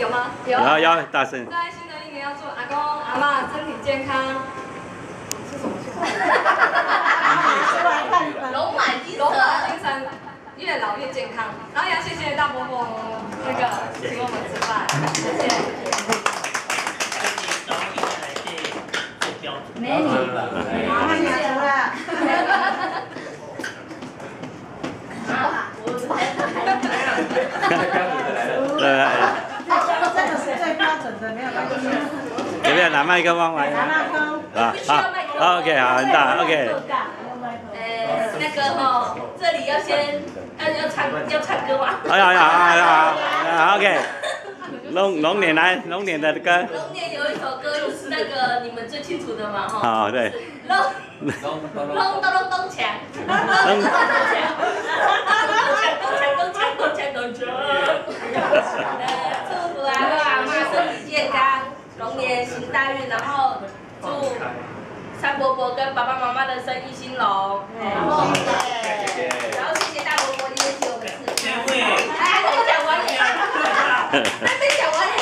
有吗？有有，大声。在新的一年要祝阿公阿妈身体健康。是什么？龙马精龙马神。精神，越老越健康。然后也要谢谢大伯伯那个请我们吃饭，谢谢。美女，麻烦拿出来。对。这个是最标准的，没有问题。要不要拿麦克风来？拿麦克风。啊，好，OK，好，很大，OK。呃，那个哈，这里要先要要唱要唱歌吗？哎呀呀呀呀！OK。龙龙年来，龙年的歌。龙年有一首歌是那个你们最清楚的嘛哈。好，对。龙龙咚咚咚锵，咚咚咚锵，咚锵咚锵咚锵咚锵。呃，祝福阿公阿妈身体健康，龙年行大运，然后祝三伯伯跟爸爸妈妈的生意兴隆。然后，然后谢谢大伯伯今天请我们吃。哎，还没讲完呢，还没讲完呢。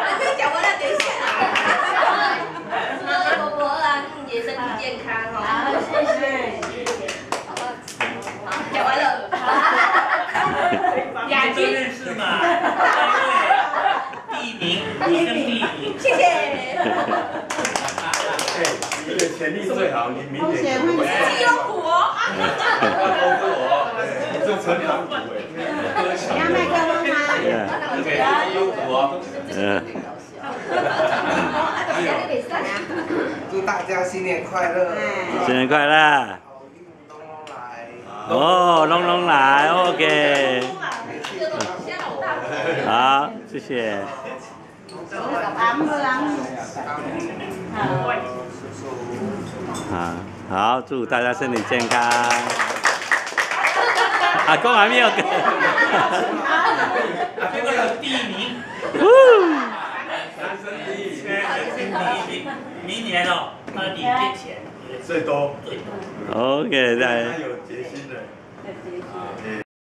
还没讲完呢，等一下。祝伯伯啊，也身体健康哦。好，谢谢。好，讲完了。亚军。认识嘛？第一名，你是第一名。谢。谢。对，你的潜力最好，你明年就会。肌肉股哦。要多我，你这成长股哎。你要麦克风吗？嗯。祝大家新年快乐！新年快乐！哦，龙龙来，OK。好，谢谢。好，好，祝大家身体健康。阿公还没有第一名。男生第一，男生第一名，明年哦，他比之前最多。最多。OK，再。他有决心的。